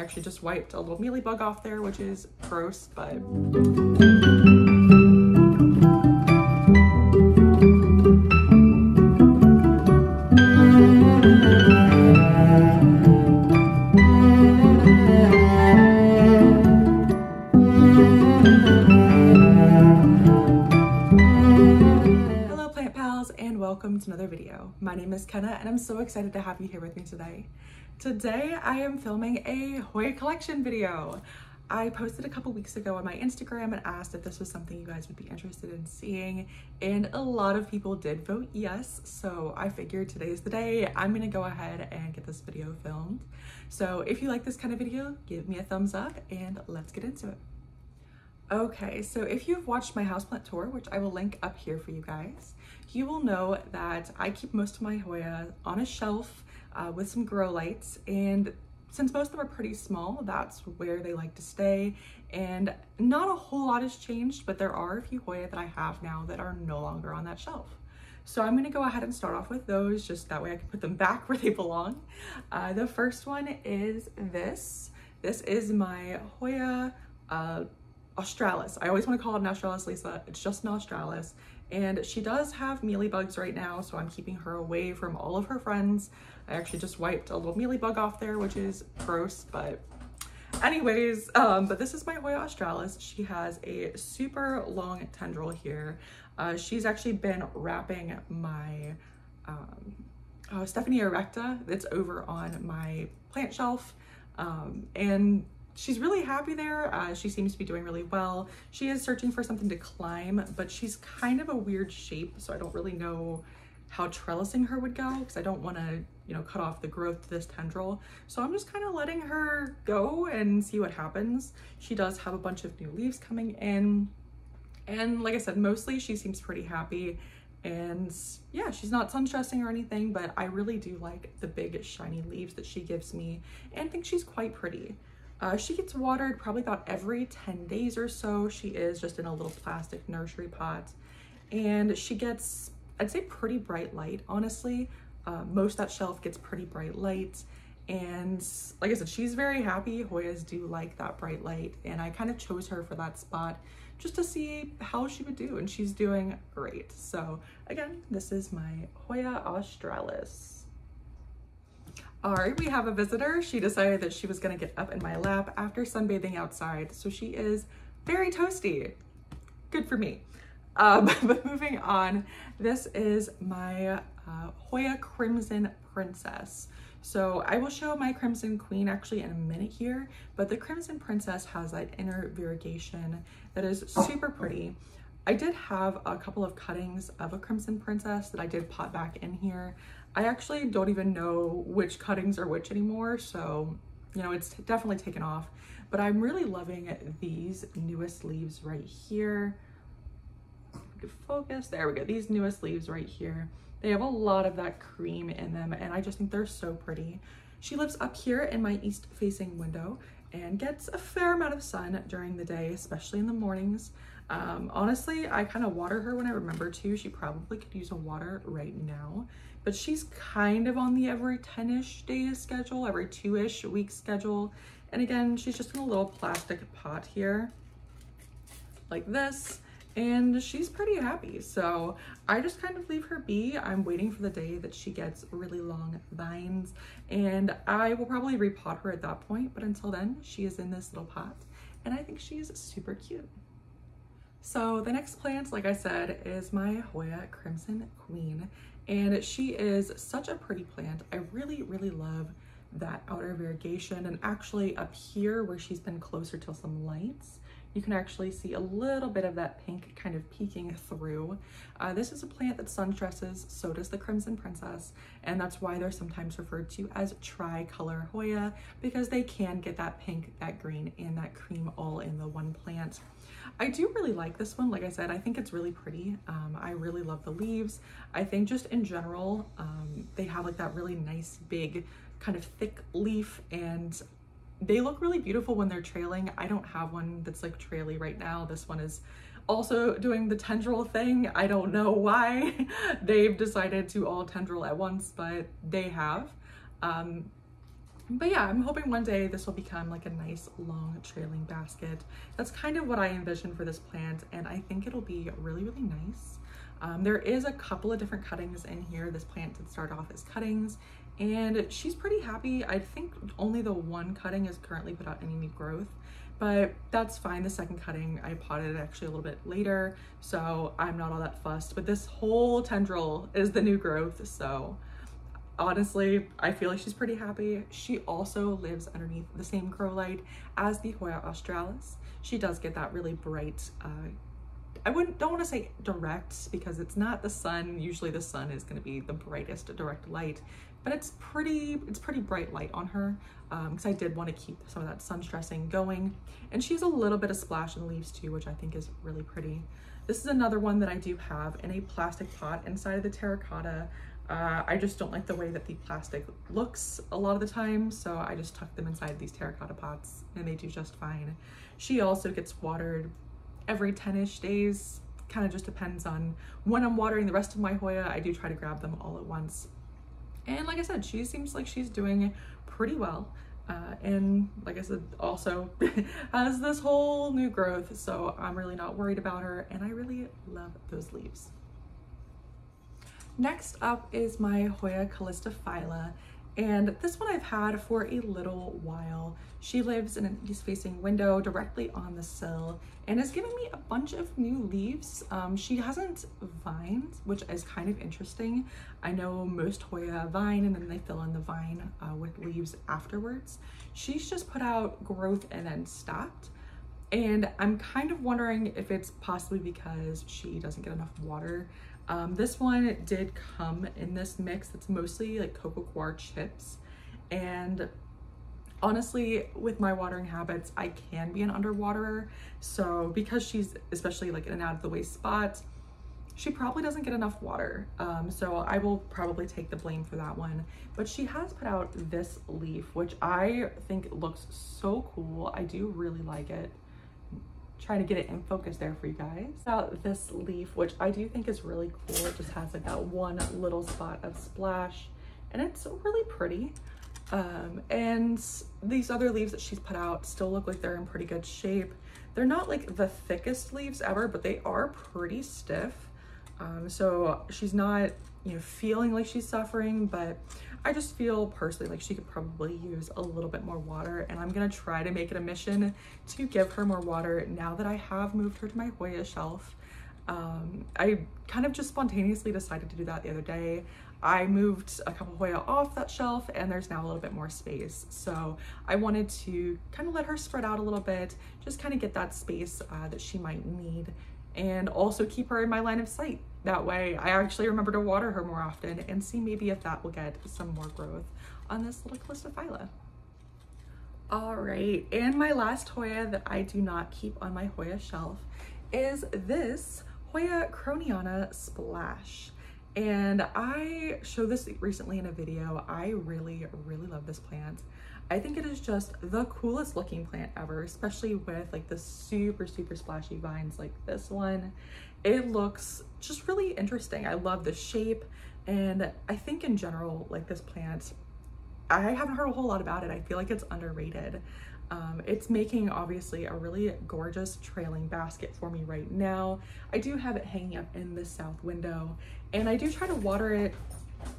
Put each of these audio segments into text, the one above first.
actually just wiped a little mealy bug off there, which is gross, but welcome to another video. My name is Kenna and I'm so excited to have you here with me today. Today I am filming a Hoya collection video. I posted a couple weeks ago on my Instagram and asked if this was something you guys would be interested in seeing and a lot of people did vote yes so I figured today's the day I'm gonna go ahead and get this video filmed. So if you like this kind of video give me a thumbs up and let's get into it. Okay, so if you've watched my houseplant tour, which I will link up here for you guys, you will know that I keep most of my Hoya on a shelf uh, with some grow lights. And since most of them are pretty small, that's where they like to stay. And not a whole lot has changed, but there are a few Hoya that I have now that are no longer on that shelf. So I'm gonna go ahead and start off with those, just that way I can put them back where they belong. Uh, the first one is this. This is my Hoya uh, Australis. I always want to call it an Australis Lisa. It's just an Australis. And she does have mealy bugs right now, so I'm keeping her away from all of her friends. I actually just wiped a little mealy bug off there, which is gross, but anyways, um, but this is my Hoya Australis. She has a super long tendril here. Uh, she's actually been wrapping my um, uh, Stephania erecta that's over on my plant shelf. Um, and she's really happy there. Uh, she seems to be doing really well. She is searching for something to climb, but she's kind of a weird shape, so I don't really know how trellising her would go because I don't want to, you know, cut off the growth of this tendril. So I'm just kind of letting her go and see what happens. She does have a bunch of new leaves coming in. And like I said, mostly she seems pretty happy. And yeah, she's not sun stressing or anything, but I really do like the big shiny leaves that she gives me and think she's quite pretty. Uh, she gets watered probably about every 10 days or so. She is just in a little plastic nursery pot and she gets, I'd say pretty bright light, honestly. Uh, most that shelf gets pretty bright light. And like I said, she's very happy. Hoyas do like that bright light. And I kind of chose her for that spot just to see how she would do. And she's doing great. So again, this is my Hoya Australis. All right, we have a visitor. She decided that she was gonna get up in my lap after sunbathing outside. So she is very toasty. Good for me. Um, but moving on, this is my uh, Hoya Crimson Princess. So I will show my Crimson Queen actually in a minute here, but the Crimson Princess has that inner variegation that is super pretty. I did have a couple of cuttings of a Crimson Princess that I did pot back in here. I actually don't even know which cuttings are which anymore. So, you know, it's definitely taken off, but I'm really loving these newest leaves right here. Focus, there we go. These newest leaves right here. They have a lot of that cream in them and I just think they're so pretty. She lives up here in my east facing window and gets a fair amount of sun during the day, especially in the mornings. Um, honestly, I kind of water her when I remember to. She probably could use a water right now but she's kind of on the every 10-ish day schedule, every two-ish week schedule. And again, she's just in a little plastic pot here like this and she's pretty happy. So I just kind of leave her be. I'm waiting for the day that she gets really long vines and I will probably repot her at that point. But until then, she is in this little pot and I think she's super cute. So the next plant, like I said, is my Hoya Crimson Queen. And she is such a pretty plant. I really, really love that outer variegation. And actually up here where she's been closer to some lights, you can actually see a little bit of that pink kind of peeking through. Uh, this is a plant that sun stresses, so does the Crimson Princess, and that's why they're sometimes referred to as tricolor Hoya, because they can get that pink, that green, and that cream all in the one plant. I do really like this one. Like I said, I think it's really pretty. Um, I really love the leaves. I think just in general, um, they have like that really nice big kind of thick leaf and they look really beautiful when they're trailing. I don't have one that's like traily right now. This one is also doing the tendril thing. I don't know why they've decided to all tendril at once, but they have. Um, but yeah, I'm hoping one day this will become like a nice long trailing basket. That's kind of what I envision for this plant and I think it'll be really, really nice. Um, there is a couple of different cuttings in here. This plant did start off as cuttings and she's pretty happy. I think only the one cutting has currently put out any new growth, but that's fine. The second cutting, I potted actually a little bit later, so I'm not all that fussed, but this whole tendril is the new growth, so honestly, I feel like she's pretty happy. She also lives underneath the same grow light as the Hoya australis. She does get that really bright, uh, I wouldn't don't want to say direct because it's not the sun. Usually the sun is going to be the brightest direct light, but it's pretty it's pretty bright light on her because um, I did want to keep some of that sun stressing going. And she has a little bit of splash in the leaves too, which I think is really pretty. This is another one that I do have in a plastic pot inside of the terracotta. Uh, I just don't like the way that the plastic looks a lot of the time, so I just tuck them inside these terracotta pots and they do just fine. She also gets watered every 10-ish days, kind of just depends on when I'm watering the rest of my Hoya. I do try to grab them all at once. And like I said, she seems like she's doing pretty well. Uh, and like I said, also has this whole new growth, so I'm really not worried about her, and I really love those leaves. Next up is my Hoya callistophylla, and this one I've had for a little while. She lives in an east-facing window directly on the sill and has given me a bunch of new leaves. Um, she hasn't vined, which is kind of interesting. I know most Hoya vine and then they fill in the vine uh, with leaves afterwards. She's just put out growth and then stopped. And I'm kind of wondering if it's possibly because she doesn't get enough water. Um, this one did come in this mix that's mostly like coco coir chips. And honestly, with my watering habits, I can be an underwaterer. So because she's especially like in an out of the way spot, she probably doesn't get enough water. Um, so I will probably take the blame for that one. But she has put out this leaf, which I think looks so cool. I do really like it trying to get it in focus there for you guys. About this leaf, which I do think is really cool. It just has like that one little spot of splash and it's really pretty. Um, and these other leaves that she's put out still look like they're in pretty good shape. They're not like the thickest leaves ever, but they are pretty stiff. Um, so she's not, you know, feeling like she's suffering, but I just feel personally like she could probably use a little bit more water and I'm gonna try to make it a mission to give her more water now that I have moved her to my Hoya shelf. Um, I kind of just spontaneously decided to do that the other day. I moved a couple Hoya off that shelf and there's now a little bit more space. So I wanted to kind of let her spread out a little bit, just kind of get that space uh, that she might need and also keep her in my line of sight. That way I actually remember to water her more often and see maybe if that will get some more growth on this little callistophylla. All right, and my last Hoya that I do not keep on my Hoya shelf is this Hoya Krohniana Splash. And I showed this recently in a video. I really, really love this plant. I think it is just the coolest looking plant ever, especially with like the super, super splashy vines like this one. It looks just really interesting. I love the shape and I think in general, like this plant, I haven't heard a whole lot about it. I feel like it's underrated. Um, it's making obviously a really gorgeous trailing basket for me right now. I do have it hanging up in the south window and I do try to water it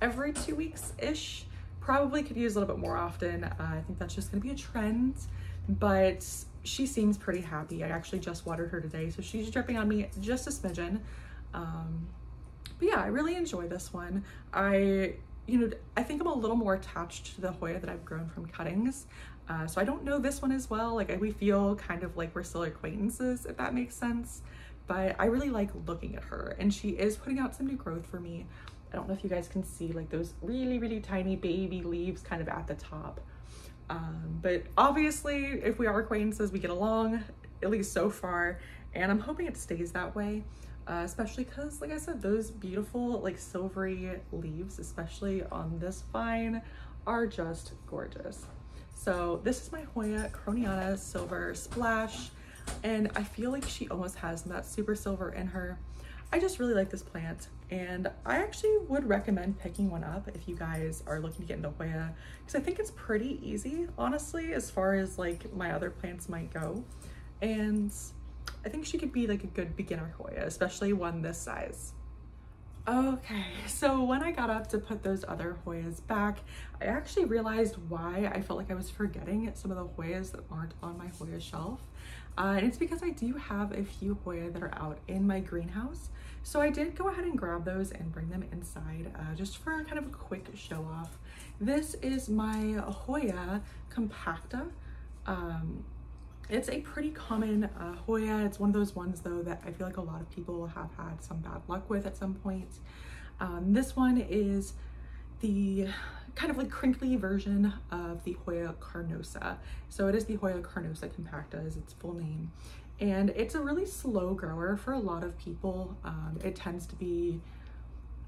every two weeks-ish Probably could use a little bit more often. Uh, I think that's just gonna be a trend, but she seems pretty happy. I actually just watered her today, so she's dripping on me just a smidgen. Um, but yeah, I really enjoy this one. I, you know, I think I'm a little more attached to the Hoya that I've grown from cuttings. Uh, so I don't know this one as well. Like we feel kind of like we're still acquaintances, if that makes sense. But I really like looking at her and she is putting out some new growth for me. I don't know if you guys can see like those really, really tiny baby leaves kind of at the top. Um, but obviously, if we are acquaintances, we get along, at least so far, and I'm hoping it stays that way, uh, especially because, like I said, those beautiful, like, silvery leaves, especially on this vine, are just gorgeous. So this is my Hoya Krohniana Silver Splash, and I feel like she almost has that super silver in her. I just really like this plant And I actually would recommend picking one up if you guys are looking to get into Hoya, because I think it's pretty easy, honestly, as far as like my other plants might go. And I think she could be like a good beginner Hoya, especially one this size. Okay, so when I got up to put those other Hoyas back, I actually realized why I felt like I was forgetting some of the Hoyas that aren't on my Hoya shelf. Uh, and it's because I do have a few Hoya that are out in my greenhouse. So I did go ahead and grab those and bring them inside uh, just for kind of a quick show off. This is my Hoya compacta. Um, it's a pretty common uh, Hoya. It's one of those ones though that I feel like a lot of people have had some bad luck with at some point. Um, this one is the kind of like crinkly version of the Hoya carnosa. So it is the Hoya carnosa compacta is its full name. And it's a really slow grower for a lot of people. Um, it tends to be,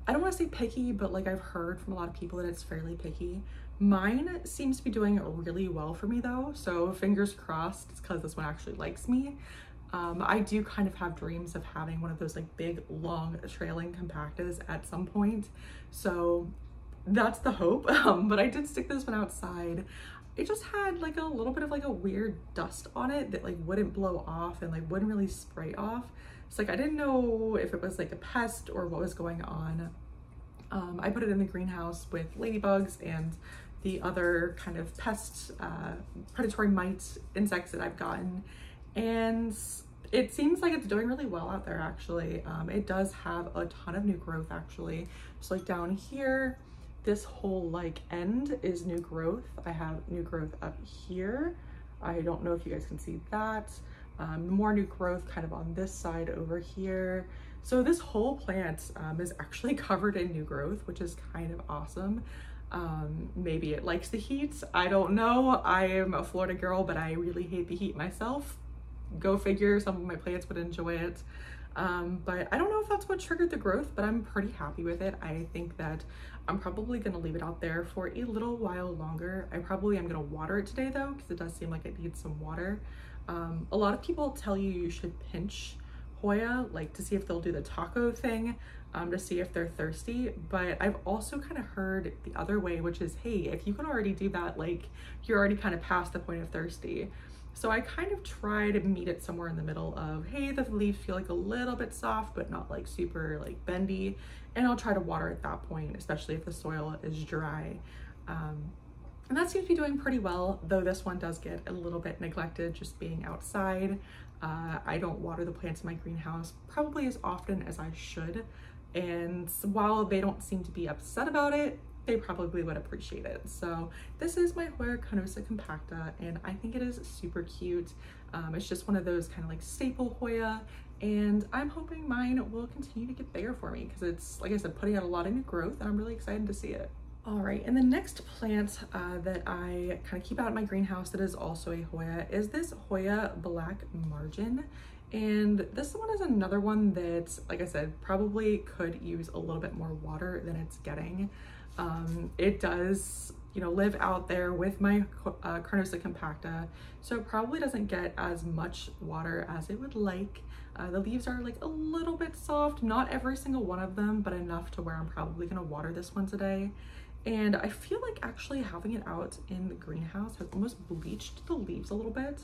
I don't want to say picky, but like I've heard from a lot of people that it's fairly picky. Mine seems to be doing really well for me though, so fingers crossed it's because this one actually likes me. Um, I do kind of have dreams of having one of those like big, long trailing compactas at some point. So that's the hope. Um, but I did stick this one outside. It just had like a little bit of like a weird dust on it that like wouldn't blow off and like wouldn't really spray off. It's like I didn't know if it was like a pest or what was going on. Um, I put it in the greenhouse with ladybugs and the other kind of pest, uh, predatory mites, insects that I've gotten. And it seems like it's doing really well out there actually. Um, it does have a ton of new growth actually. So like down here, this whole like end is new growth. I have new growth up here. I don't know if you guys can see that. Um, more new growth kind of on this side over here. So this whole plant um, is actually covered in new growth, which is kind of awesome. Um, maybe it likes the heat. I don't know. I am a Florida girl, but I really hate the heat myself. Go figure, some of my plants would enjoy it. Um, but I don't know if that's what triggered the growth, but I'm pretty happy with it. I think that I'm probably gonna leave it out there for a little while longer. I probably am gonna water it today though, because it does seem like it needs some water. Um, a lot of people tell you you should pinch Hoya, like to see if they'll do the taco thing, um, to see if they're thirsty. But I've also kind of heard the other way, which is, hey, if you can already do that, like you're already kind of past the point of thirsty. So I kind of try to meet it somewhere in the middle of, hey, the leaves feel like a little bit soft, but not like super like bendy. And I'll try to water at that point, especially if the soil is dry. Um, and that seems to be doing pretty well, though this one does get a little bit neglected just being outside. Uh, I don't water the plants in my greenhouse probably as often as I should. And while they don't seem to be upset about it, they probably would appreciate it. So this is my Hoya carnosa compacta and I think it is super cute. Um, it's just one of those kind of like staple Hoya and I'm hoping mine will continue to get bigger for me because it's, like I said, putting out a lot of new growth and I'm really excited to see it. All right, and the next plant uh, that I kind of keep out in my greenhouse that is also a Hoya is this Hoya Black Margin. And this one is another one that, like I said, probably could use a little bit more water than it's getting. Um, it does, you know, live out there with my uh, Carnosa compacta, so it probably doesn't get as much water as it would like. Uh, the leaves are like a little bit soft, not every single one of them, but enough to where I'm probably gonna water this one today. And I feel like actually having it out in the greenhouse has almost bleached the leaves a little bit.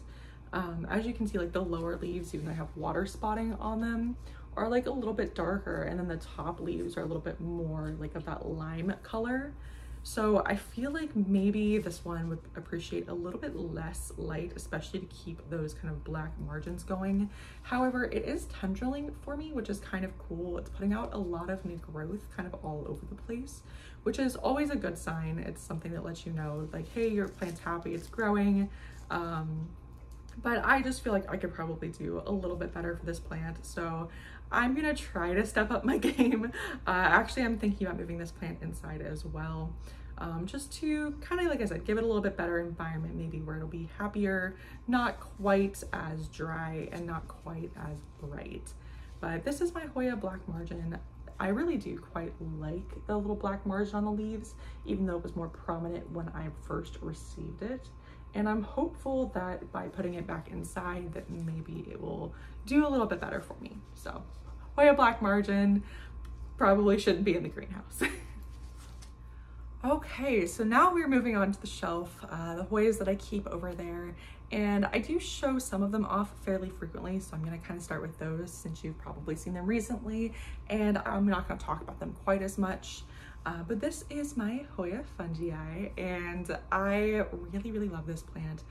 Um, as you can see, like the lower leaves, even though I have water spotting on them, are like a little bit darker. And then the top leaves are a little bit more like of that lime color. So I feel like maybe this one would appreciate a little bit less light, especially to keep those kind of black margins going. However, it is tendriling for me, which is kind of cool. It's putting out a lot of new growth kind of all over the place, which is always a good sign. It's something that lets you know like, hey, your plant's happy, it's growing. Um, but I just feel like I could probably do a little bit better for this plant. So I'm gonna try to step up my game. Uh, actually, I'm thinking about moving this plant inside as well. Um, just to kind of, like I said, give it a little bit better environment, maybe where it'll be happier, not quite as dry and not quite as bright. But this is my Hoya Black Margin. I really do quite like the little black margin on the leaves, even though it was more prominent when I first received it. And I'm hopeful that by putting it back inside that maybe it will do a little bit better for me. So Hoya Black Margin, probably shouldn't be in the greenhouse. okay, so now we're moving on to the shelf, uh, the Hoyas that I keep over there. And I do show some of them off fairly frequently, so I'm gonna kind of start with those since you've probably seen them recently, and I'm not gonna talk about them quite as much. Uh, but this is my Hoya fungii, and I really, really love this plant.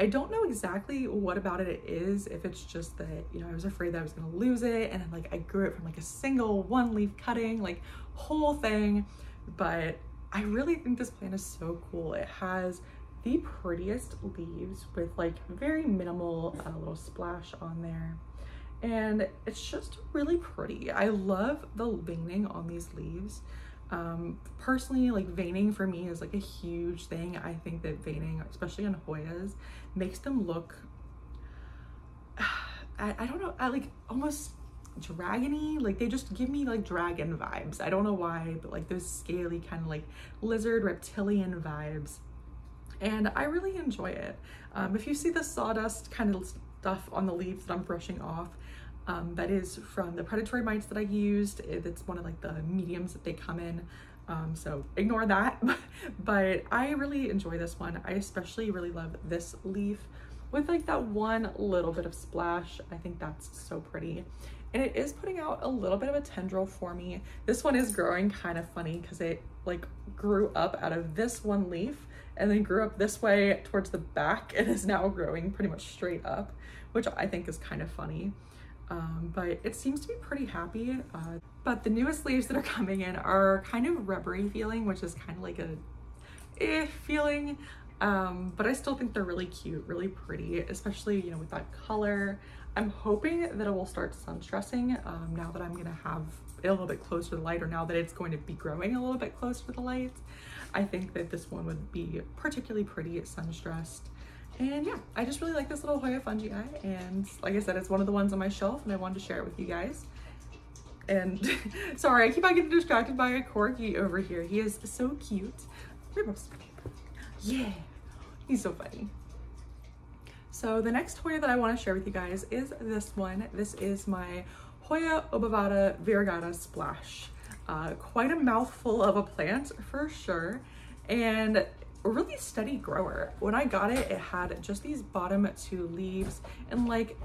I don't know exactly what about it is, if it's just that, you know, I was afraid that I was gonna lose it and like I grew it from like a single one leaf cutting, like whole thing. But I really think this plant is so cool. It has the prettiest leaves with like very minimal uh, little splash on there. And it's just really pretty. I love the veining on these leaves. Um, personally, like veining for me is like a huge thing. I think that veining, especially on Hoyas, makes them look, I, I don't know, I like almost dragony. Like they just give me like dragon vibes. I don't know why, but like those scaly kind of like lizard reptilian vibes. And I really enjoy it. Um, if you see the sawdust kind of stuff on the leaves that I'm brushing off, um, that is from the predatory mites that I used. It's one of like the mediums that they come in. Um, so ignore that, but I really enjoy this one. I especially really love this leaf with like that one little bit of splash. I think that's so pretty. And it is putting out a little bit of a tendril for me. This one is growing kind of funny because it like grew up out of this one leaf and then grew up this way towards the back and is now growing pretty much straight up, which I think is kind of funny um, but it seems to be pretty happy. Uh, but the newest leaves that are coming in are kind of rubbery feeling, which is kind of like a eh feeling. Um, but I still think they're really cute, really pretty, especially, you know, with that color. I'm hoping that it will start sun stressing um, now that I'm gonna have it a little bit closer to the light or now that it's going to be growing a little bit closer to the light. I think that this one would be particularly pretty sun stressed. And yeah, I just really like this little Hoya fungii. And like I said, it's one of the ones on my shelf and I wanted to share it with you guys. And sorry, I keep on getting distracted by a corgi over here. He is so cute. Yeah, he's so funny. So the next Hoya that I want to share with you guys is this one. This is my Hoya obovata variegata splash. Uh, quite a mouthful of a plant for sure. And a really steady grower. When I got it, it had just these bottom two leaves and like,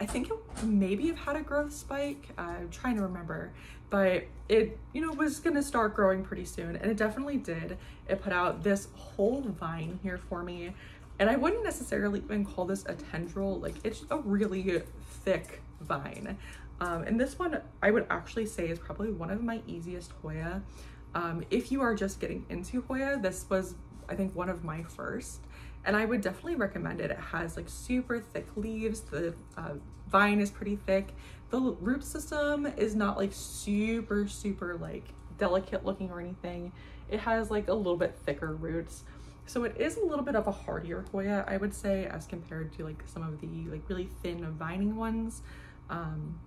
I think it maybe have had a growth spike. I'm trying to remember, but it, you know, was gonna start growing pretty soon and it definitely did. It put out this whole vine here for me and I wouldn't necessarily even call this a tendril. Like it's a really thick vine. Um, and this one I would actually say is probably one of my easiest Hoya. Um, if you are just getting into Hoya, this was I think one of my first and I would definitely recommend it. It has like super thick leaves. The uh, vine is pretty thick. The root system is not like super, super like delicate looking or anything. It has like a little bit thicker roots. So it is a little bit of a hardier Hoya, I would say, as compared to like some of the like really thin vining ones. Um,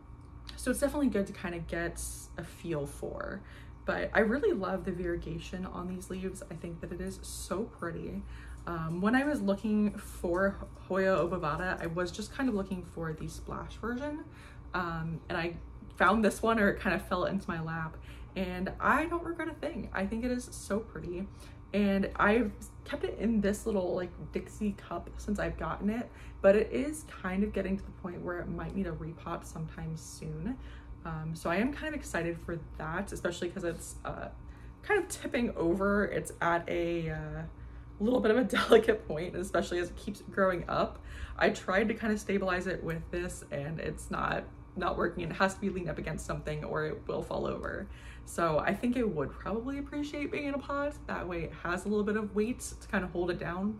so it's definitely good to kind of get a feel for but I really love the variegation on these leaves. I think that it is so pretty. Um, when I was looking for Hoya obovata, I was just kind of looking for the splash version. Um, and I found this one or it kind of fell into my lap and I don't regret a thing. I think it is so pretty. And I've kept it in this little like Dixie cup since I've gotten it, but it is kind of getting to the point where it might need a repot sometime soon. Um, so I am kind of excited for that, especially because it's uh, kind of tipping over. It's at a uh, little bit of a delicate point, especially as it keeps growing up. I tried to kind of stabilize it with this and it's not not working. It has to be leaned up against something or it will fall over. So I think it would probably appreciate being in a pot. That way it has a little bit of weight to kind of hold it down.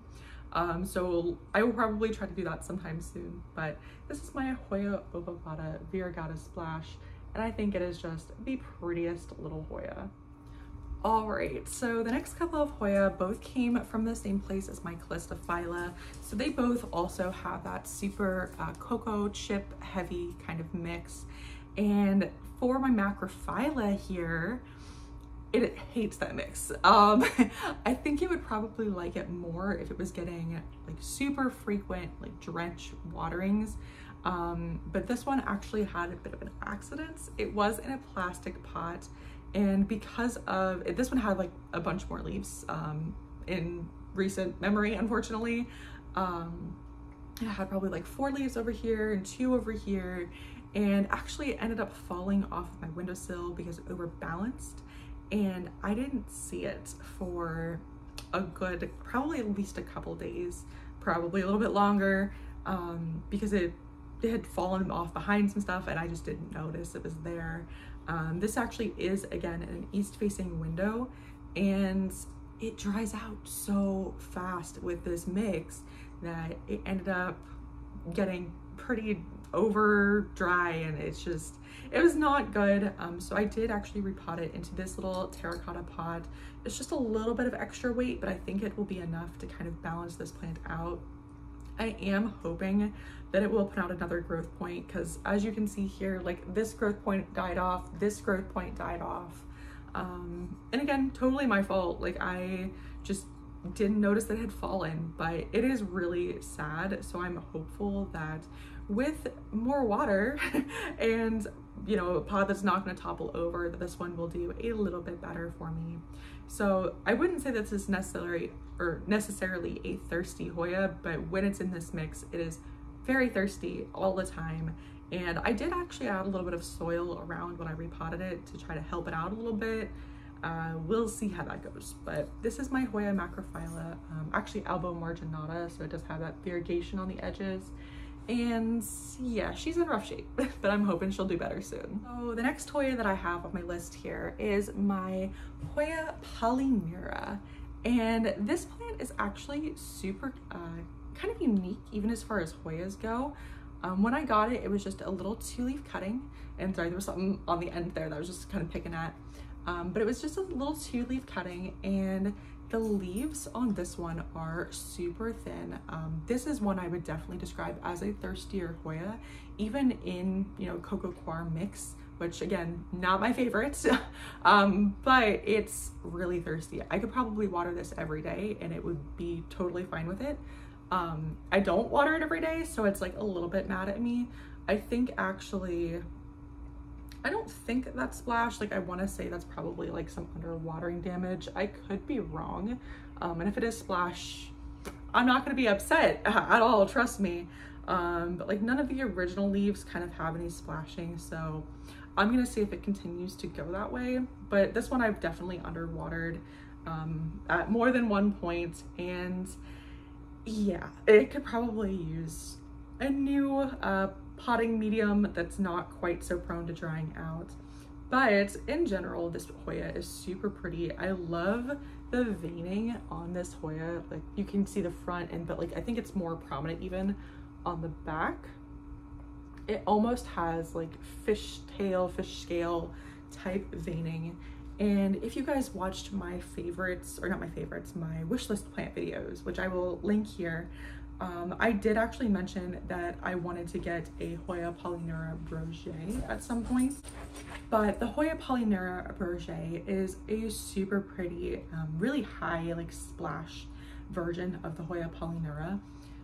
Um, so I will probably try to do that sometime soon. But this is my Hoya obovata variegata splash and I think it is just the prettiest little Hoya. All right, so the next couple of Hoya both came from the same place as my Callistophylla. So they both also have that super uh, cocoa chip heavy kind of mix. And for my Macrophylla here, it hates that mix. Um, I think it would probably like it more if it was getting like super frequent like drench waterings. Um, but this one actually had a bit of an accident. It was in a plastic pot And because of this one had like a bunch more leaves um, in recent memory, unfortunately. Um, I had probably like four leaves over here and two over here and actually ended up falling off of my windowsill because it overbalanced and I didn't see it for a good probably at least a couple days probably a little bit longer um, because it, it had fallen off behind some stuff and I just didn't notice it was there. Um, this actually is again an east facing window and it dries out so fast with this mix that it ended up getting pretty over dry and it's just it was not good. Um, so I did actually repot it into this little terracotta pot. It's just a little bit of extra weight but I think it will be enough to kind of balance this plant out. I am hoping that it will put out another growth point because as you can see here like this growth point died off this growth point died off. Um, and again totally my fault. Like I just didn't notice that it had fallen but it is really sad. So I'm hopeful that with more water and you know a pot that's not going to topple over that this one will do a little bit better for me. So I wouldn't say this is necessarily or necessarily a thirsty Hoya but when it's in this mix it is very thirsty all the time and I did actually add a little bit of soil around when I repotted it to try to help it out a little bit uh, we'll see how that goes. But this is my Hoya macrophylla, um, actually Albo marginata, so it does have that variegation on the edges. And yeah, she's in rough shape, but I'm hoping she'll do better soon. So the next Hoya that I have on my list here is my Hoya polyneura. And this plant is actually super uh, kind of unique, even as far as Hoyas go. Um, when I got it, it was just a little two leaf cutting. And sorry, there was something on the end there that I was just kind of picking at. Um, but it was just a little two leaf cutting and the leaves on this one are super thin. Um, this is one I would definitely describe as a thirstier Hoya, even in, you know, Coco Coir mix, which again, not my favorite, um, but it's really thirsty. I could probably water this every day and it would be totally fine with it. Um, I don't water it every day, so it's like a little bit mad at me. I think actually I don't think that splash. Like I want to say that's probably like some underwatering damage. I could be wrong. Um, and if it is splash, I'm not to be upset at all. Trust me. Um, but like none of the original leaves kind of have any splashing. So I'm to see if it continues to go that way. But this one I've definitely underwatered um, at more than one. And yeah, it could probably use a new uh, potting medium that's not quite so prone to drying out. But in general, this Hoya is super pretty. I love the veining on this Hoya. Like you can see the front and but like I think it's more prominent even on the back. It almost has like fish tail, fish scale type veining. And if you guys watched my favorites, or not my favorites, my wish list plant videos, which I will link here, um, I did actually mention that I wanted to get a Hoya Polyneura Berger at some point, but the Hoya Polyneura Berger is a super pretty, um, really high like splash version of the Hoya Polyneura.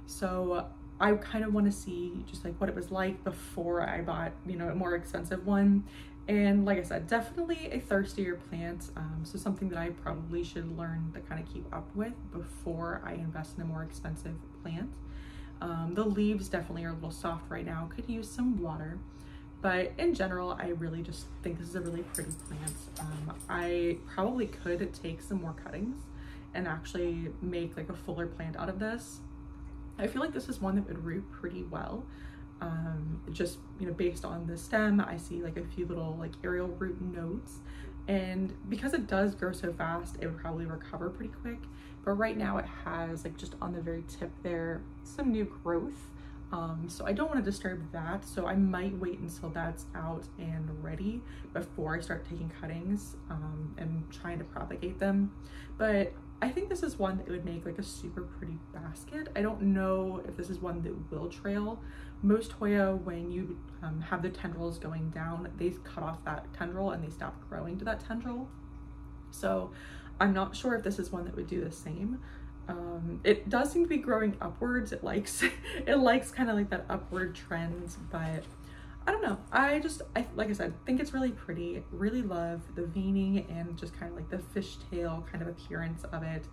So I kind of want to see just like what it was like before I bought, you know, a more expensive one. And like I said, definitely a thirstier plant. Um, so something that I probably should learn to kind of keep up with before I invest in a more expensive plant. Um, the leaves definitely are a little soft right now, could use some water. But in general, I really just think this is a really pretty plant. Um, I probably could take some more cuttings and actually make like a fuller plant out of this. I feel like this is one that would root pretty well um, just you know based on the stem I see like a few little like aerial root nodes and because it does grow so fast it would probably recover pretty quick. But right now it has like just on the very tip there some new growth. Um, so I don't want to disturb that. So I might wait until that's out and ready before I start taking cuttings um, and trying to propagate them. But I think this is one that would make like a super pretty basket. I don't know if this is one that will trail, most Hoya, when you um, have the tendrils going down, they cut off that tendril and they stop growing to that tendril. So I'm not sure if this is one that would do the same. Um, it does seem to be growing upwards. It likes, it likes kind of like that upward trend, but I don't know. I just, I like I said, think it's really pretty. Really love the veining and just kind of like the fishtail kind of appearance of it.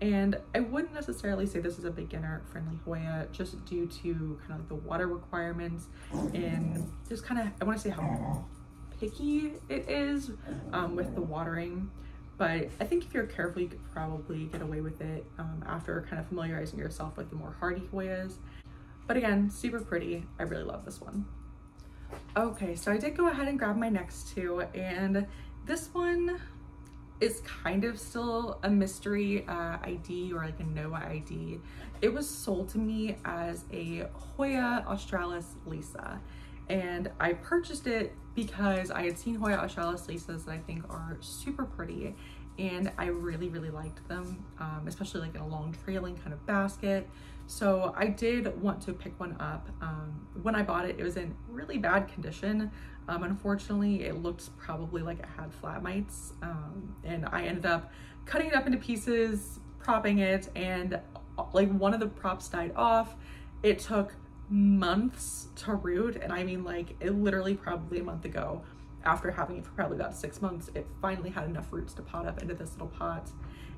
And I wouldn't necessarily say this is a beginner friendly Hoya just due to kind of like the water requirements and just kind of, I want to say how picky it is um, with the watering. But I think if you're careful, you could probably get away with it um, after kind of familiarizing yourself with the more hardy Hoyas. But again, super pretty. I really love this one. Okay, so I did go ahead and grab my next two and this one is kind of still a mystery uh, ID or like a Noah ID. It was sold to me as a Hoya Australis Lisa and I purchased it because I had seen Hoya Australis Lisas that I think are super pretty and I really, really liked them, um, especially like in a long trailing kind of basket. So I did want to pick one up. Um, when I bought it, it was in really bad condition. Um, unfortunately, it looked probably like it had flat mites um, and I ended up cutting it up into pieces, propping it, and like one of the props died off. It took months to root and I mean like it literally probably a month ago after having it for probably about six months it finally had enough roots to pot up into this little pot.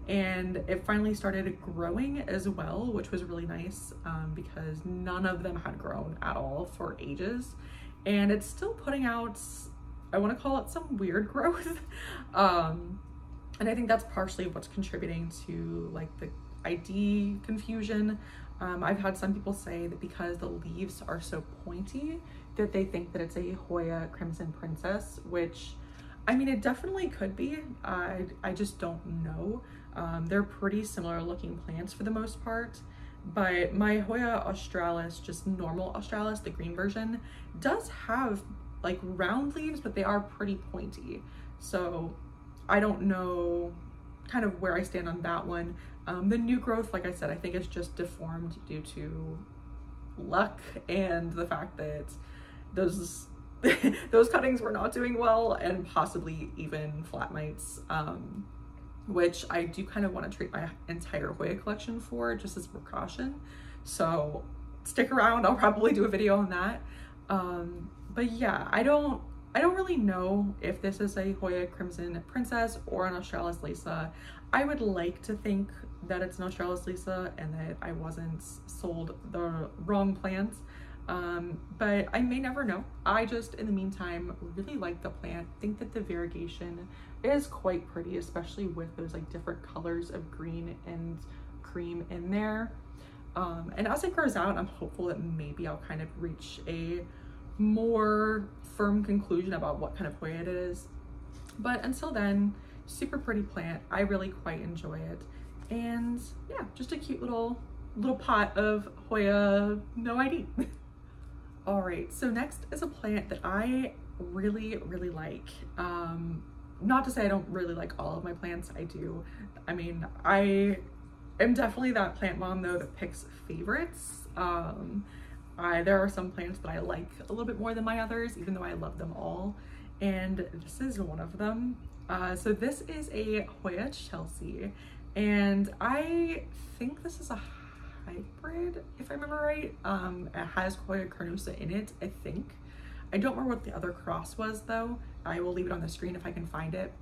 And it finally started growing as well which was really nice um, because none of them had grown at all for ages. And it's still putting out I want to call it some weird growth. Um, and I think that's partially what's contributing to like the ID confusion. Um, I've had some people say that because the leaves are so pointy that they think that it's a Hoya Crimson Princess, which I mean, it definitely could be. I, I just don't know. Um, they're pretty similar looking plants for the most part, but my Hoya Australis, just normal Australis, the green version, does have like round leaves, but they are pretty pointy. So I don't know kind of where I stand on that one. Um, the new growth, like I said, I think is just deformed due to luck and the fact that those those cuttings were not doing well and possibly even flat mites, um, which I do kind of want to treat my entire Hoya collection for just as precaution. So stick around, I'll probably do a video on that. Um, but yeah, I don't I don't really know if this is a Hoya Crimson Princess or an Australis Lisa. I would like to think that it's an Australis Lisa and that I wasn't sold the wrong plants. Um, but I may never know. I just, in the meantime, really like the plant. think that the variegation is quite pretty, especially with those like different colors of green and cream in there. Um, and as it grows out, I'm hopeful that maybe I'll kind of reach a more firm conclusion about what kind of Hoya it is. But until then, super pretty plant. I really quite enjoy it. And yeah, just a cute little little pot of Hoya no ID. All right, so next is a plant that I really, really like. Um, not to say I don't really like all of my plants, I do. I mean, I am definitely that plant mom though that picks favorites. Um, I, there are some plants that I like a little bit more than my others, even though I love them all. And this is one of them. Uh, so this is a Hoya Chelsea. And I think this is a hybrid, if I remember right. Um, it has Hoya carnosa in it, I think. I don't remember what the other cross was though. I will leave it on the screen if I can find it.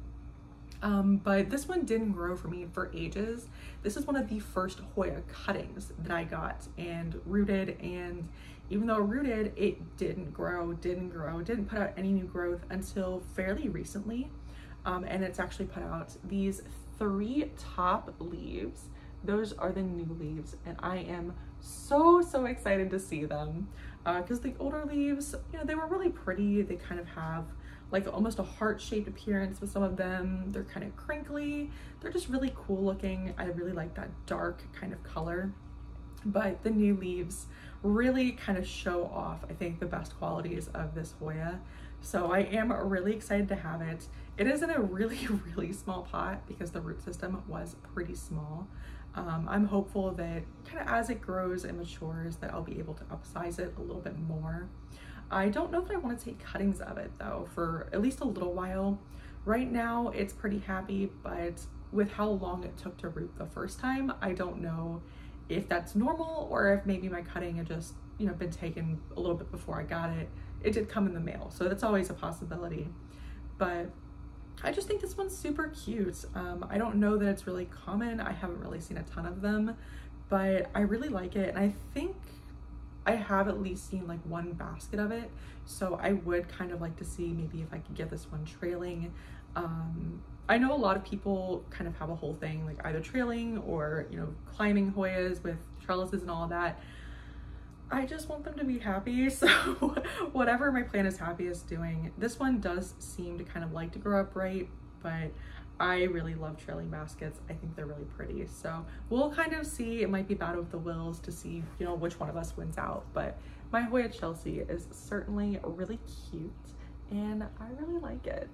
Um, but this one didn't grow for me for ages. This is one of the first Hoya cuttings that I got and rooted and even though rooted, it didn't grow, didn't grow, didn't put out any new growth until fairly recently. Um, and it's actually put out these three top leaves. Those are the new leaves and I am so, so excited to see them because uh, the older leaves, you know, they were really pretty. They kind of have like almost a heart-shaped appearance with some of them. They're kind of crinkly. They're just really cool looking. I really like that dark kind of color. But the new leaves really kind of show off, I think, the best qualities of this Hoya. So I am really excited to have it. It is in a really, really small pot because the root system was pretty small. Um, I'm hopeful that kind of as it grows and matures that I'll be able to upsize it a little bit more. I don't know if I want to take cuttings of it though for at least a little while. Right now it's pretty happy, but with how long it took to root the first time, I don't know if that's normal or if maybe my cutting had just you know, been taken a little bit before I got it. It did come in the mail, so that's always a possibility. But I just think this one's super cute. Um, I don't know that it's really common. I haven't really seen a ton of them, but I really like it. And I think I have at least seen like one basket of it. So I would kind of like to see maybe if I could get this one trailing. Um, I know a lot of people kind of have a whole thing like either trailing or, you know, climbing Hoyas with trellises and all that. I just want them to be happy. So whatever my plant is happiest doing, this one does seem to kind of like to grow upright, but I really love trailing baskets. I think they're really pretty. So we'll kind of see, it might be battle of the wills to see, you know, which one of us wins out. But my Hoya Chelsea is certainly really cute and I really like it.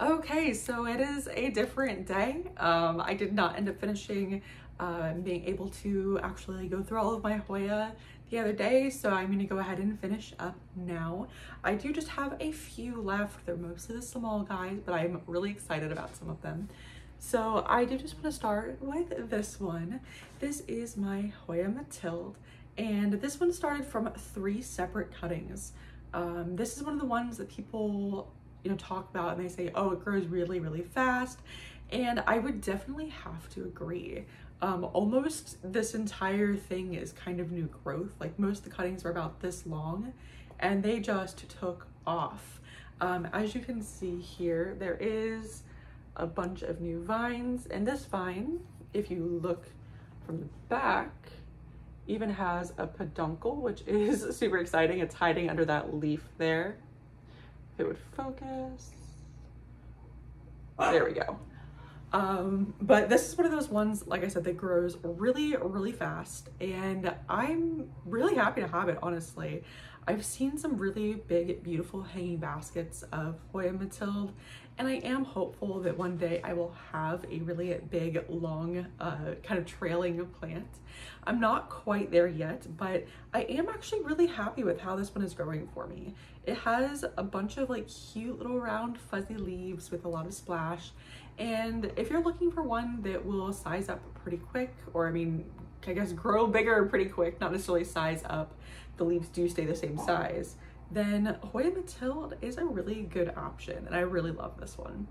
Okay, so it is a different day. Um, I did not end up finishing uh, being able to actually go through all of my Hoya the other day, so I'm gonna go ahead and finish up now. I do just have a few left. They're mostly the small guys, but I'm really excited about some of them. So I do just want to start with this one. This is my Hoya Mathilde, and this one started from three separate cuttings. Um, this is one of the ones that people you know talk about and they say oh it grows really really fast and I would definitely have to agree um, almost this entire thing is kind of new growth. Like most of the cuttings are about this long and they just took off. Um, as you can see here, there is a bunch of new vines and this vine, if you look from the back, even has a peduncle, which is super exciting. It's hiding under that leaf there. If it would focus. There we go. Um, but this is one of those ones, like I said, that grows really, really fast. And I'm really happy to have it, honestly. I've seen some really big, beautiful hanging baskets of Hoya Mathilde, and I am hopeful that one day I will have a really big, long, uh, kind of trailing plant. I'm not quite there yet, but I am actually really happy with how this one is growing for me. It has a bunch of like cute little round fuzzy leaves with a lot of splash, and if you're looking for one that will size up pretty quick, or I mean, I guess grow bigger pretty quick, not necessarily size up, the leaves do stay the same size, then Hoya Mathilde is a really good option. And I really love this one.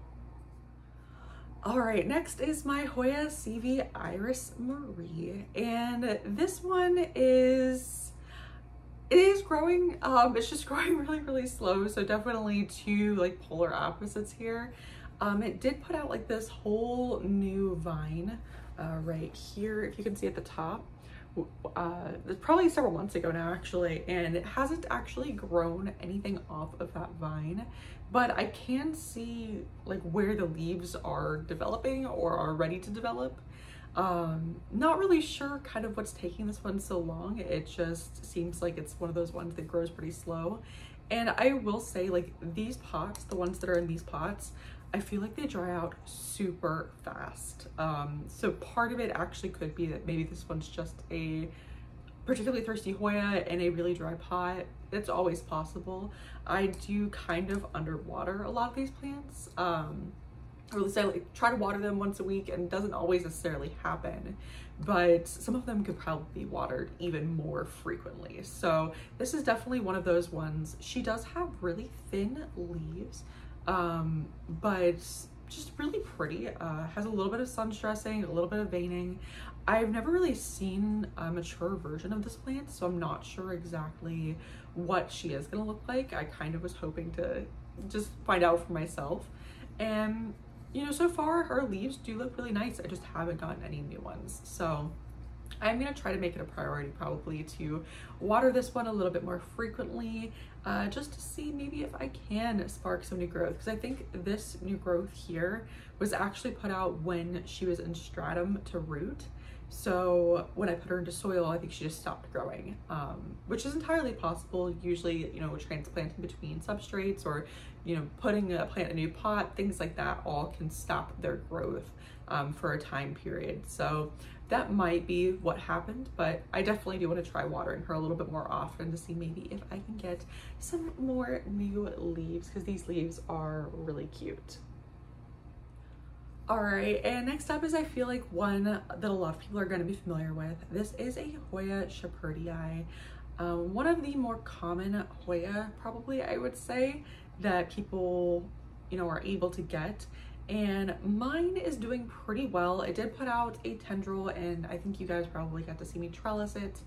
All right, next is my Hoya CV Iris Marie. And this one is, it is growing, um, it's just growing really, really slow. So definitely two like polar opposites here. Um, it did put out like this whole new vine uh, right here, if you can see at the top. Uh, probably several months ago now actually, and it hasn't actually grown anything off of that vine, but I can see like where the leaves are developing or are ready to develop. Um, not really sure kind of what's taking this one so long. It just seems like it's one of those ones that grows pretty slow. And I will say like these pots, the ones that are in these pots, I feel like they dry out super fast. Um, so part of it actually could be that maybe this one's just a particularly thirsty Hoya in a really dry pot. It's always possible. I do kind of underwater a lot of these plants. Um, or at least I like, try to water them once a week and it doesn't always necessarily happen but some of them could probably be watered even more frequently. So this is definitely one of those ones. She does have really thin leaves, um, but just really pretty. Uh, has a little bit of sun stressing, a little bit of veining. I've never really seen a mature version of this plant, so I'm not sure exactly what she is gonna look like. I kind of was hoping to just find out for myself. And you know, so far her leaves do look really nice. I just haven't gotten any new ones. So I'm gonna try to make it a priority probably to water this one a little bit more frequently uh, just to see maybe if I can spark some new growth because I think this new growth here was actually put out when she was in stratum to root. So when I put her into soil, I think she just stopped growing, um, which is entirely possible. Usually, you know, transplanting between substrates or, you know, putting a plant in a new pot, things like that all can stop their growth um, for a time period. So that might be what happened, but I definitely do want to try watering her a little bit more often to see maybe if I can get some more new leaves because these leaves are really cute. All right, and next up is I feel like one that a lot of people are going to be familiar with. This is a Hoya Shepherdii. Um, one of the more common Hoya, probably I would say, that people, you know, are able to get. And mine is doing pretty well. I did put out a tendril and I think you guys probably got to see me trellis it.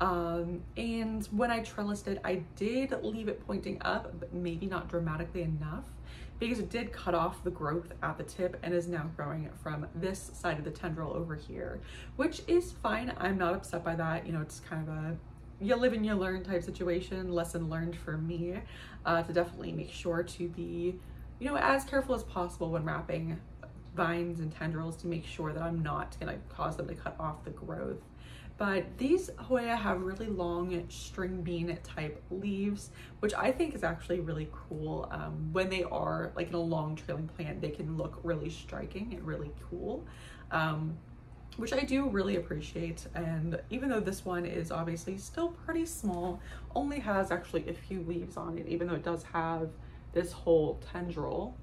Um, and when I trellised it, I did leave it pointing up, but maybe not dramatically enough because it did cut off the growth at the tip and is now growing from this side of the tendril over here, which is fine. I'm not upset by that. You know, it's kind of a you live and you learn type situation, lesson learned for me, uh, to definitely make sure to be, you know, as careful as possible when wrapping vines and tendrils to make sure that I'm not gonna cause them to cut off the growth. But these Hoya have really long string bean type leaves, which I think is actually really cool. Um, when they are like in a long trailing plant, they can look really striking and really cool. Um, which I do really appreciate. And even though this one is obviously still pretty small, only has actually a few leaves on it, even though it does have this whole tendril,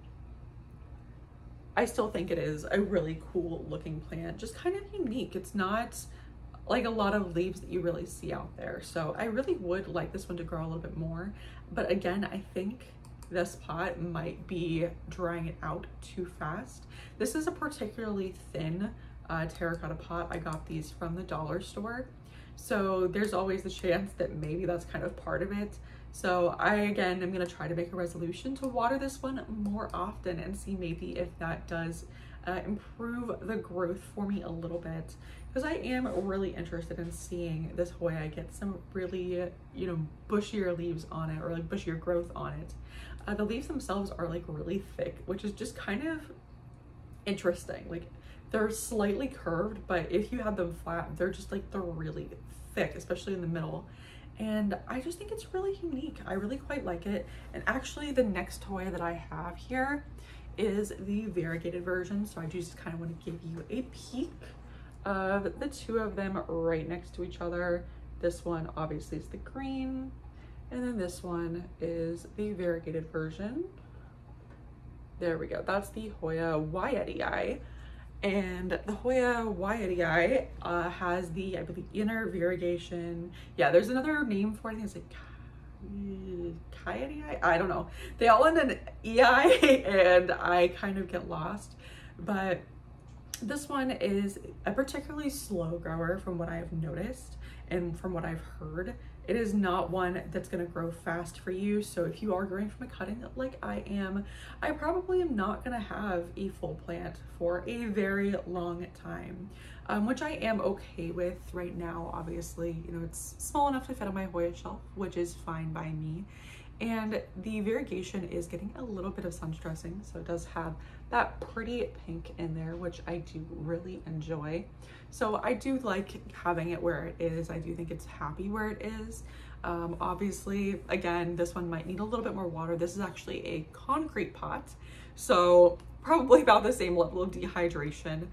I still think it is a really cool looking plant, just kind of unique. It's not like a lot of leaves that you really see out there. So I really would like this one to grow a little bit more. But again, I think this pot might be drying it out too fast. This is a particularly thin uh, terracotta pot. I got these from the dollar store. So there's always the chance that maybe that's kind of part of it. So I, again, am gonna try to make a resolution to water this one more often and see maybe if that does uh, improve the growth for me a little bit because I am really interested in seeing this Hoya get some really, you know, bushier leaves on it or like bushier growth on it. Uh, the leaves themselves are like really thick, which is just kind of interesting. Like they're slightly curved, but if you have them flat, they're just like, they're really thick, especially in the middle. And I just think it's really unique. I really quite like it. And actually the next toy that I have here is the variegated version. So I just kind of want to give you a peek of the two of them right next to each other. This one obviously is the green, and then this one is the variegated version. There we go. That's the Hoya Wayetii. And the Hoya Wayetii uh, has the, I believe, inner variegation. Yeah, there's another name for it. I think it's like Kaiatii? I don't know. They all end in EI and I kind of get lost. But this one is a particularly slow grower from what I've noticed and from what I've heard. It is not one that's to grow fast for you. So if you are growing from a cutting like I am, I probably am not to have a full plant for a very long time, um, which I am okay with right now. Obviously, you know, it's small enough to fit on my Hoya shelf, which is fine by me. And the variegation is getting a little bit of sun stressing. So it does have that pretty pink in there, which I do really enjoy. So I do like having it where it is. I do think it's happy where it is. Um, obviously, again, this one might need a little bit more water. This is actually a concrete pot. So probably about the same level of dehydration.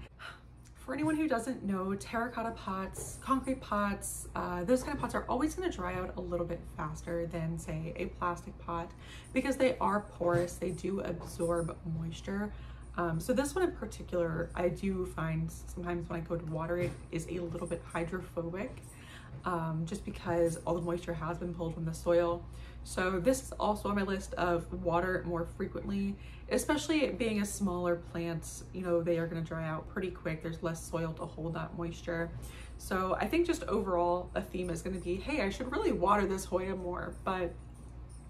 For anyone who doesn't know, terracotta pots, concrete pots, uh, those kind of pots are always gonna dry out a little bit faster than say a plastic pot because they are porous, they do absorb moisture. Um, so this one in particular, I do find sometimes when I go to water it is a little bit hydrophobic um, just because all the moisture has been pulled from the soil. So this is also on my list of water more frequently, especially being a smaller plant, you know, they are gonna dry out pretty quick. There's less soil to hold that moisture. So I think just overall a theme is gonna be, hey, I should really water this Hoya more, but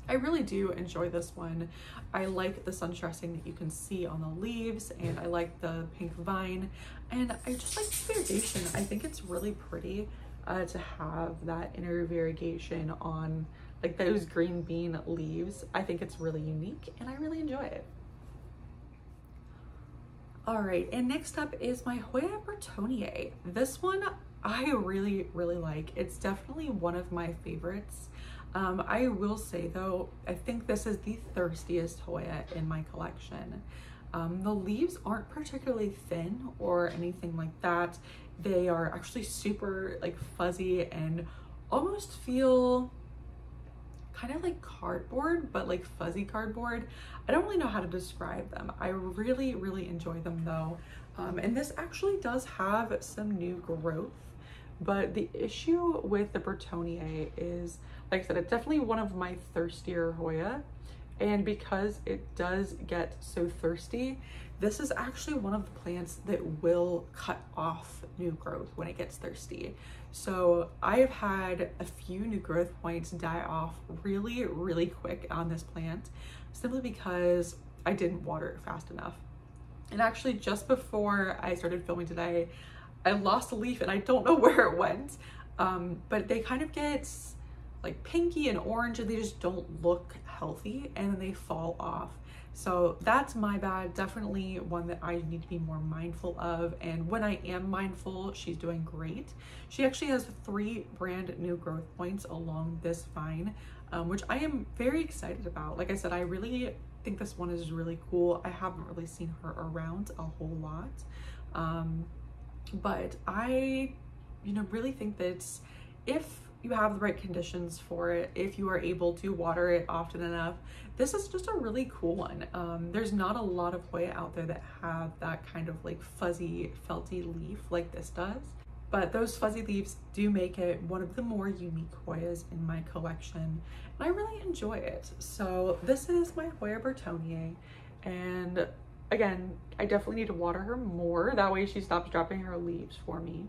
I really do enjoy this one. I like the sun stressing that you can see on the leaves and I like the pink vine and I just like the variegation. I think it's really pretty uh, to have that inner variegation on like those green bean leaves. I think it's really unique and I really enjoy it. All right, and next up is my Hoya Burtoniae. This one I really, really like. It's definitely one of my favorites. Um, I will say though, I think this is the thirstiest Hoya in my collection. Um, the leaves aren't particularly thin or anything like that. They are actually super like fuzzy and almost feel kind of like cardboard, but like fuzzy cardboard. I don't really know how to describe them. I really, really enjoy them though. Um, and this actually does have some new growth But the issue with the Burtoniae is, like I said, it's definitely one of my thirstier Hoya. And because it does get so thirsty, this is actually one of the plants that will cut off new growth when it gets thirsty. So I have had a few new growth points die off really, really quick on this plant simply because I didn't water it fast enough. And actually just before I started filming today, I lost a leaf and I don't know where it went. Um, but they kind of get like pinky and orange and they just don't look healthy and then they fall off. So that's my bad, definitely one that I need to be more mindful of. And when I am mindful, she's doing great. She actually has three brand new growth points along this vine, um, which I am very excited about. Like I said, I really think this one is really cool. I haven't really seen her around a whole lot. Um, but I, you know, really think that if you have the right conditions for it, if you are able to water it often enough, this is just a really cool one. Um, there's not a lot of Hoya out there that have that kind of like fuzzy, felty leaf like this does. But those fuzzy leaves do make it one of the more unique Hoyas in my collection. And I really enjoy it. So this is my Hoya Burtoniae. And again, I definitely need to water her more. That way she stops dropping her leaves for me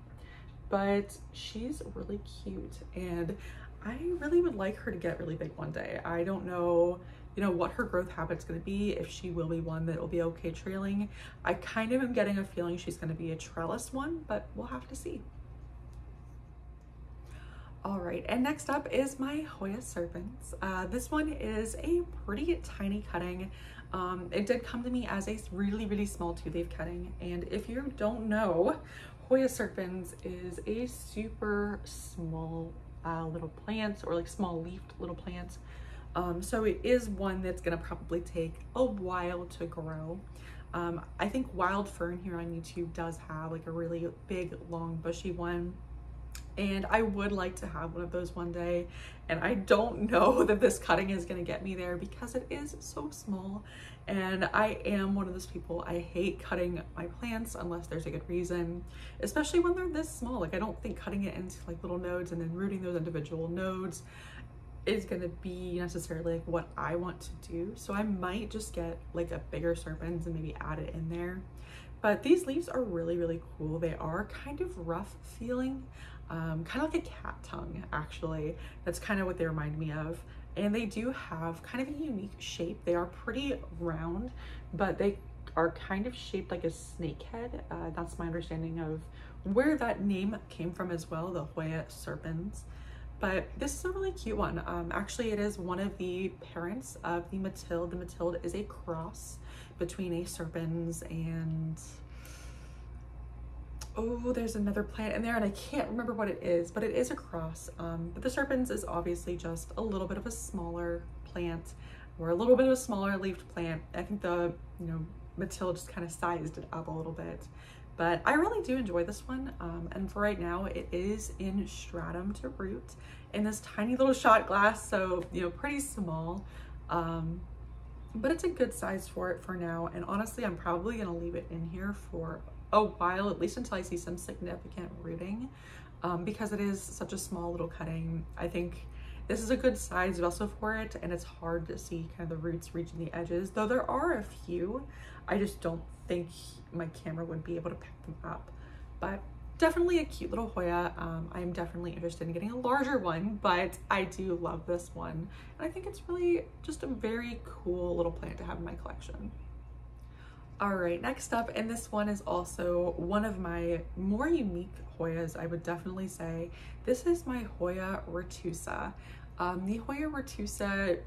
but she's really cute and I really would like her to get really big one day. I don't know, you know, what her growth habit's gonna be, if she will be one that will be okay trailing. I kind of am getting a feeling she's gonna be a trellis one, but we'll have to see. All right, and next up is my Hoya Serpens. Uh, this one is a pretty tiny cutting. Um, it did come to me as a really, really small two leaf cutting. And if you don't know, Hoya serpens is a super small uh, little plant or like small leafed little plants. Um, so it is one that's gonna probably take a while to grow. Um, I think Wild Fern here on YouTube does have like a really big, long, bushy one. And I would like to have one of those one day. And I don't know that this cutting is gonna get me there because it is so small and I am one of those people, I hate cutting my plants unless there's a good reason, especially when they're this small. Like I don't think cutting it into like little nodes and then rooting those individual nodes is gonna be necessarily like what I want to do. So I might just get like a bigger serpens and maybe add it in there. But these leaves are really, really cool. They are kind of rough feeling, um, kind of like a cat tongue actually. That's kind of what they remind me of and they do have kind of a unique shape. They are pretty round, but they are kind of shaped like a snake head. Uh, that's my understanding of where that name came from as well, the Hoya serpens. But this is a really cute one. Um, actually, it is one of the parents of the Mathilde. The Mathilde is a cross between a serpens and oh, there's another plant in there and I can't remember what it is, but it is a cross. Um, but the serpens is obviously just a little bit of a smaller plant or a little bit of a smaller leafed plant. I think the, you know, Matilda just kind of sized it up a little bit. But I really do enjoy this one. Um, and for right now, it is in stratum to root in this tiny little shot glass. So, you know, pretty small. Um, but it's a good size for it for now. And honestly, I'm probably gonna leave it in here for a while, at least until I see some significant rooting, um, because it is such a small little cutting. I think this is a good size vessel for it, and it's hard to see kind of the roots reaching the edges, though there are a few. I just don't think my camera would be able to pick them up. But definitely a cute little Hoya. Um, I'm definitely interested in getting a larger one, but I do love this one. And I think it's really just a very cool little plant to have in my collection. All right, next up, and this one is also one of my more unique Hoyas, I would definitely say. This is my Hoya retusa. Um, the Hoya retusa,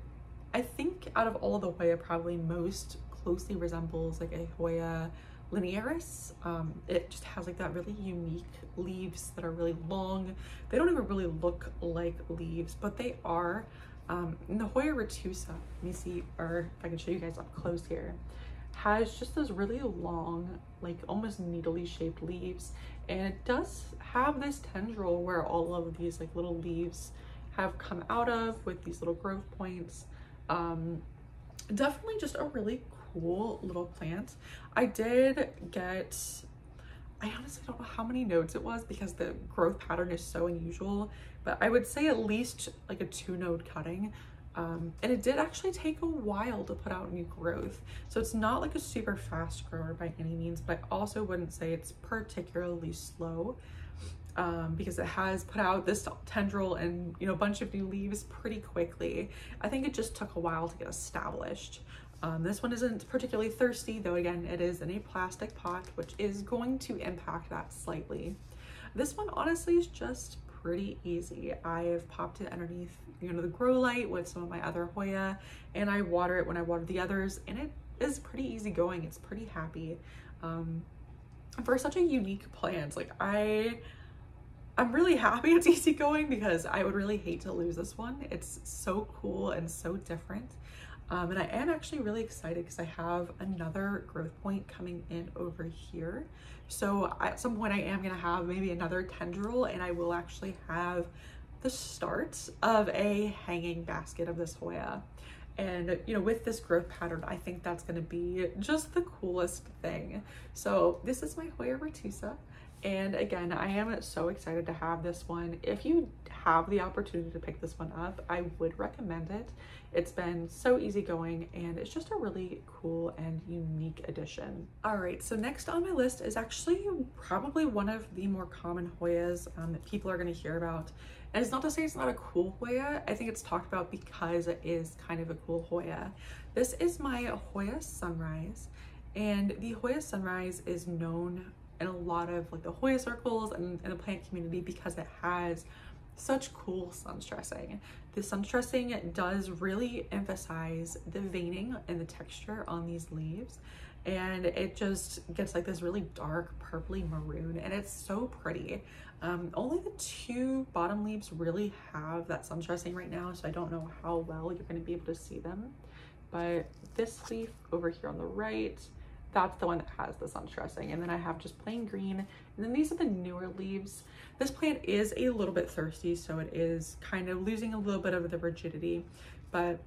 I think out of all the Hoya, probably most closely resembles like a Hoya linearis. Um, it just has like that really unique leaves that are really long. They don't even really look like leaves, but they are. Um, the Hoya retusa, let me see, or if I can show you guys up close here has just those really long, like almost needly shaped leaves. And it does have this tendril where all of these like little leaves have come out of with these little growth points. Um, definitely just a really cool little plant. I did get, I honestly don't know how many nodes it was because the growth pattern is so unusual, but I would say at least like a two node cutting. Um, and it did actually take a while to put out new growth. So it's not like a super fast grower by any means, but I also wouldn't say it's particularly slow um, because it has put out this tendril and you know a bunch of new leaves pretty quickly. I think it just took a while to get established. Um, this one isn't particularly thirsty, though again, it is in a plastic pot, which is going to impact that slightly. This one honestly is just pretty easy. I have popped it underneath, you know, the grow light with some of my other Hoya, and I water it when I water the others, and it is pretty easy going. It's pretty happy. Um, for such a unique plant, like I, I'm really happy it's easy going because I would really hate to lose this one. It's so cool and so different. Um, and I am actually really excited because I have another growth point coming in over here. So at some point I am gonna have maybe another tendril and I will actually have the start of a hanging basket of this Hoya. And, you know, with this growth pattern, I think that's gonna be just the coolest thing. So this is my Hoya retusa. And again, I am so excited to have this one. If you have the opportunity to pick this one up, I would recommend it. It's been so easygoing and it's just a really cool and unique addition. All right, so next on my list is actually probably one of the more common Hoyas um, that people are gonna hear about. And it's not to say it's not a cool Hoya, I think it's talked about because it is kind of a cool Hoya. This is my Hoya Sunrise. And the Hoya Sunrise is known in a lot of like the Hoya circles and the plant community because it has such cool sun stressing. The sun stressing does really emphasize the veining and the texture on these leaves and it just gets like this really dark purpley maroon and it's so pretty. Um, only the two bottom leaves really have that sun stressing right now so I don't know how well you're going to be able to see them but this leaf over here on the right that's the one that has the sun stressing. And then I have just plain green. And then these are the newer leaves. This plant is a little bit thirsty, so it is kind of losing a little bit of the rigidity, but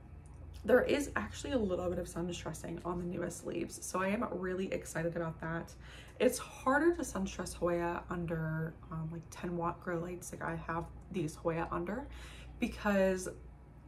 there is actually a little bit of sun stressing on the newest leaves. So I am really excited about that. It's harder to sun stress Hoya under um, like 10 watt grow lights like I have these Hoya under because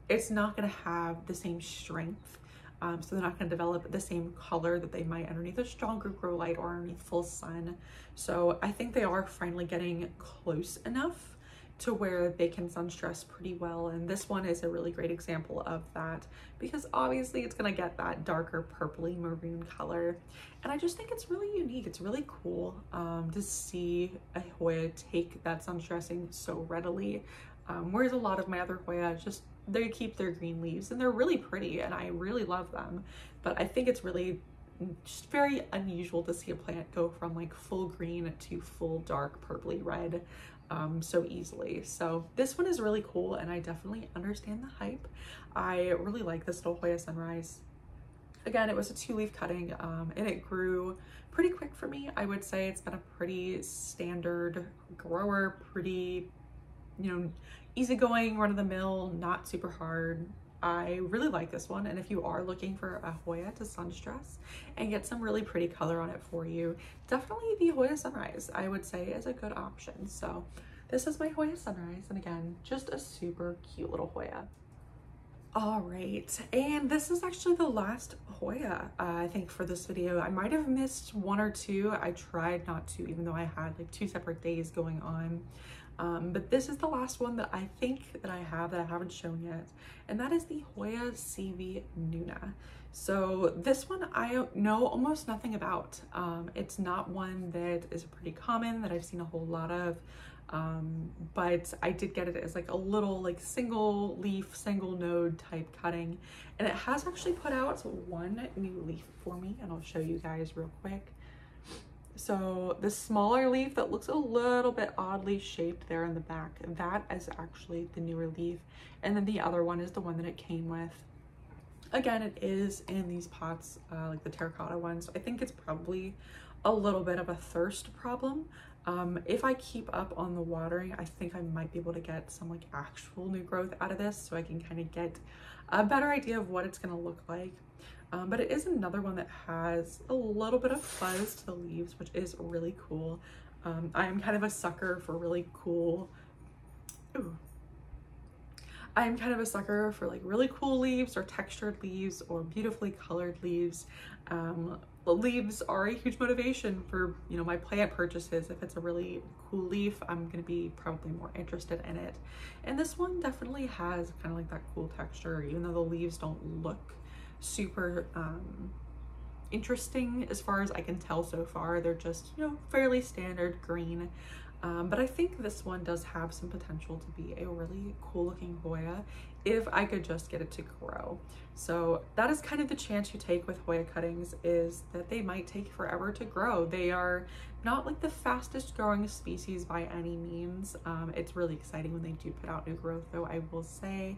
it's not gonna have the same strength um, so they're not going to develop the same color that they might underneath a stronger grow light or underneath full sun. So I think they are finally getting close enough to where they can sun stress pretty well. And this one is a really great example of that because obviously it's gonna get that darker purpley maroon color. And I just think it's really unique. It's really cool um, to see a Hoya take that sun stressing so readily. Um, whereas a lot of my other Hoya just they keep their green leaves and they're really pretty and I really love them. But I think it's really just very unusual to see a plant go from like full green to full dark purpley red um, so easily. So this one is really cool and I definitely understand the hype. I really like this little Hoya Sunrise. Again, it was a two leaf cutting um, and it grew pretty quick for me. I would say it's been a pretty standard grower, pretty, you know, easygoing, run of the mill, not super hard. I really like this one. And if you are looking for a Hoya to sun stress and get some really pretty color on it for you, definitely the Hoya Sunrise, I would say is a good option. So this is my Hoya Sunrise. And again, just a super cute little Hoya. All right, and this is actually the last Hoya, uh, I think, for this video. I might have missed one or two. I tried not to, even though I had like two separate days going on. Um, but this is the last one that I think that I have that I haven't shown yet, and that is the Hoya CV Nuna. So this one I know almost nothing about. Um, it's not one that is pretty common that I've seen a whole lot of, um, but I did get it as like a little like single leaf, single node type cutting, and it has actually put out one new leaf for me, and I'll show you guys real quick. So the smaller leaf that looks a little bit oddly shaped there in the back, that is actually the newer leaf. And then the other one is the one that it came with. Again, it is in these pots, uh, like the terracotta ones. I think it's probably a little bit of a thirst problem. Um, if I keep up on the watering, I think I might be able to get some like actual new growth out of this so I can kind of get a better idea of what it's gonna look like. Um, but it is another one that has a little bit of fuzz to the leaves, which is really cool. Um, I'm kind of a sucker for really cool, ooh, I'm kind of a sucker for like really cool leaves or textured leaves or beautifully colored leaves. Um, leaves are a huge motivation for, you know, my plant purchases. If it's a really cool leaf, I'm going to be probably more interested in it. And this one definitely has kind of like that cool texture, even though the leaves don't look super um, interesting as far as I can tell so far. They're just, you know, fairly standard green. Um, but I think this one does have some potential to be a really cool looking Hoya if I could just get it to grow. So that is kind of the chance you take with Hoya cuttings is that they might take forever to grow. They are not like the fastest growing species by any means. Um, it's really exciting when they do put out new growth though, I will say.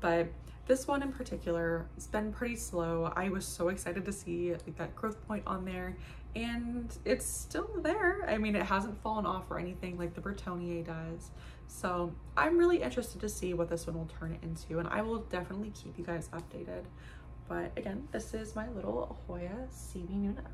But this one in particular, it's been pretty slow. I was so excited to see like that growth point on there and it's still there. I mean, it hasn't fallen off or anything like the Burtoniae does. So I'm really interested to see what this one will turn into and I will definitely keep you guys updated. But again, this is my little Hoya CV Nuna.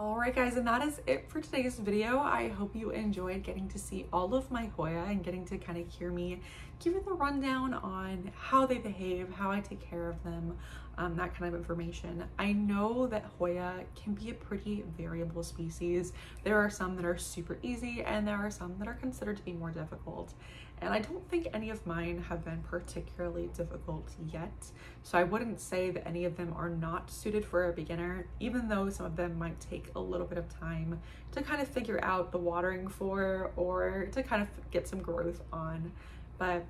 Alright guys, and that is it for today's video. I hope you enjoyed getting to see all of my Hoya and getting to kind of hear me give you the rundown on how they behave, how I take care of them, um, that kind of information. I know that Hoya can be a pretty variable species. There are some that are super easy and there are some that are considered to be more difficult. And I don't think any of mine have been particularly difficult yet. So I wouldn't say that any of them are not suited for a beginner, even though some of them might take a little bit of time to kind of figure out the watering for or to kind of get some growth on. But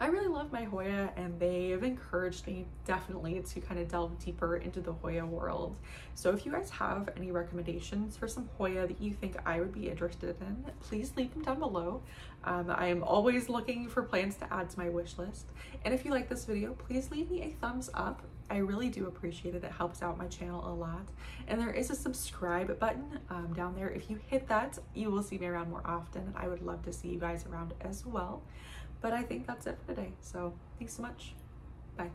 I really love my Hoya and they've encouraged me definitely to kind of delve deeper into the Hoya world. So if you guys have any recommendations for some Hoya that you think I would be interested in, please leave them down below. Um, I am always looking for plants to add to my wish list. And if you like this video, please leave me a thumbs up. I really do appreciate it. It helps out my channel a lot. And there is a subscribe button um, down there. If you hit that, you will see me around more often. And I would love to see you guys around as well. But I think that's it for today. So thanks so much. Bye.